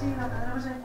sí lo tendremos en